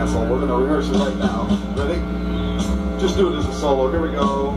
Asshole, we're gonna rehearse it right now. Ready? Just do it as a solo. Here we go.